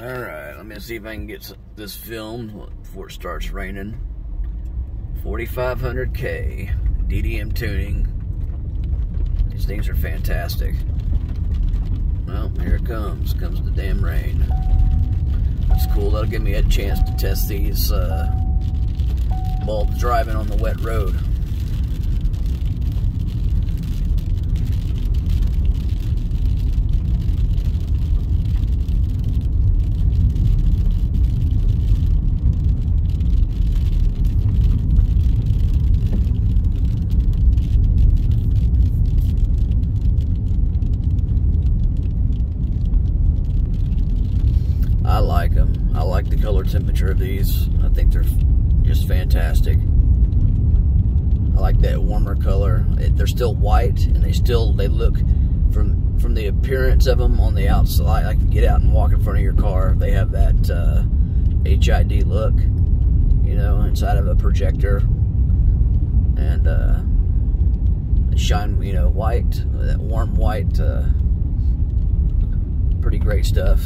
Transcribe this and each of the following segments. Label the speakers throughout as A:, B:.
A: Alright, let me see if I can get this filmed before it starts raining. 4500K DDM tuning. These things are fantastic. Well, here it comes. Comes the damn rain. That's cool. That'll give me a chance to test these uh, bulbs driving on the wet road. I like them. I like the temperature of these. I think they're just fantastic. I like that warmer color. They're still white, and they still they look from from the appearance of them on the outside. Like you get out and walk in front of your car, they have that uh, HID look, you know, inside of a projector, and uh, they shine, you know, white, that warm white. Uh, pretty great stuff.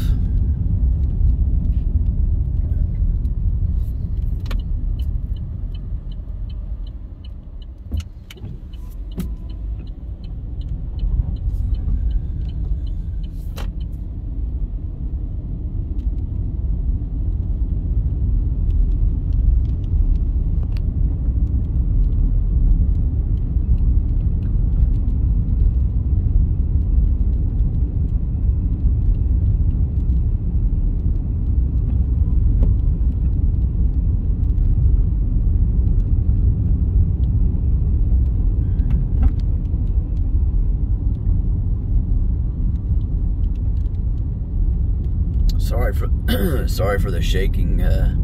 A: Sorry for sorry for the shaking uh,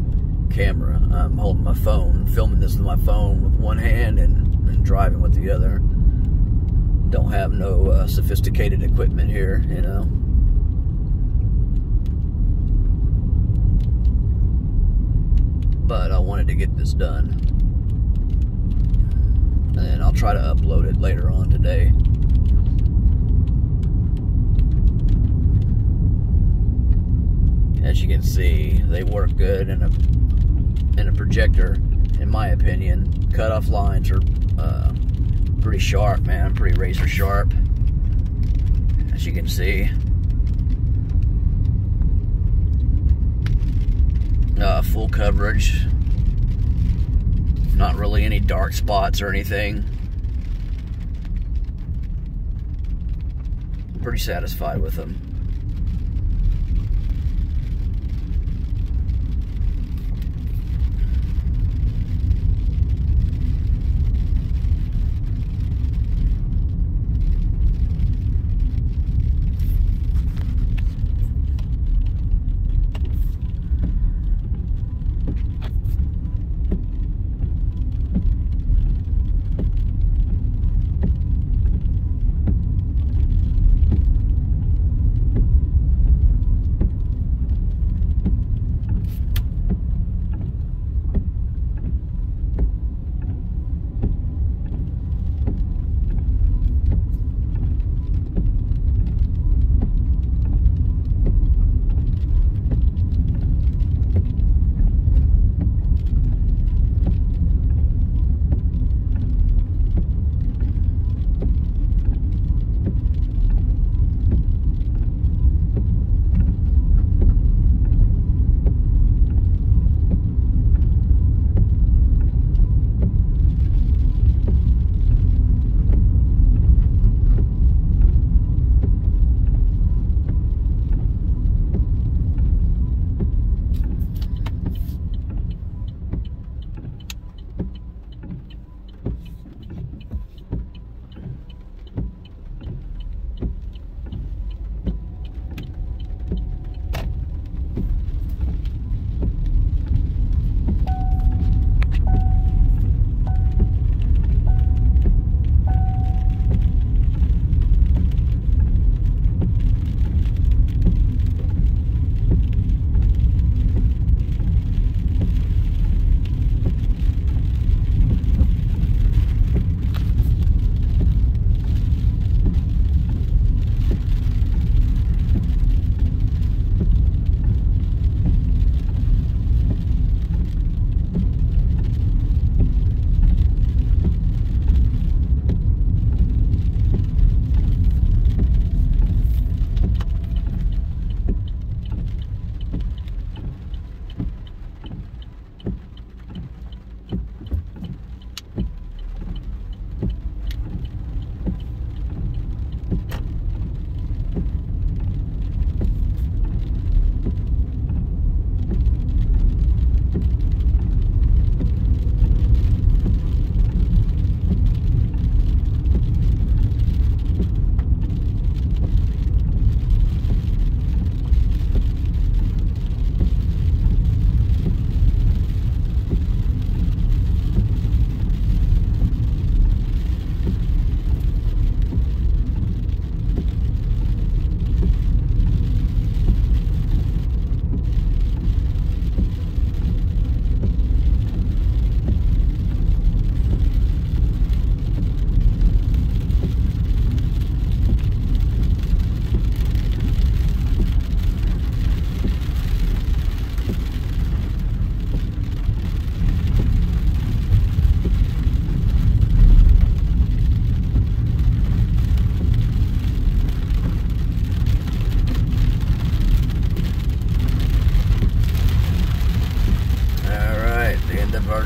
A: camera. I'm holding my phone, filming this with my phone with one hand and, and driving with the other. Don't have no uh, sophisticated equipment here, you know. But I wanted to get this done. And I'll try to upload it later on today. As you can see, they work good in a in a projector, in my opinion. Cutoff lines are uh, pretty sharp, man, pretty razor sharp, as you can see. Uh, full coverage, not really any dark spots or anything. Pretty satisfied with them.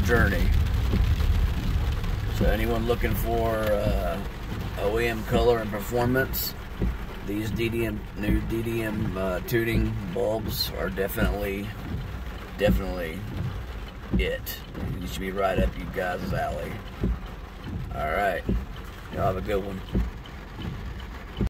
A: journey. So anyone looking for uh, OEM color and performance, these DDM new DDM uh, tuning bulbs are definitely, definitely it. You should be right up you guys' alley. All right, y'all have a good one.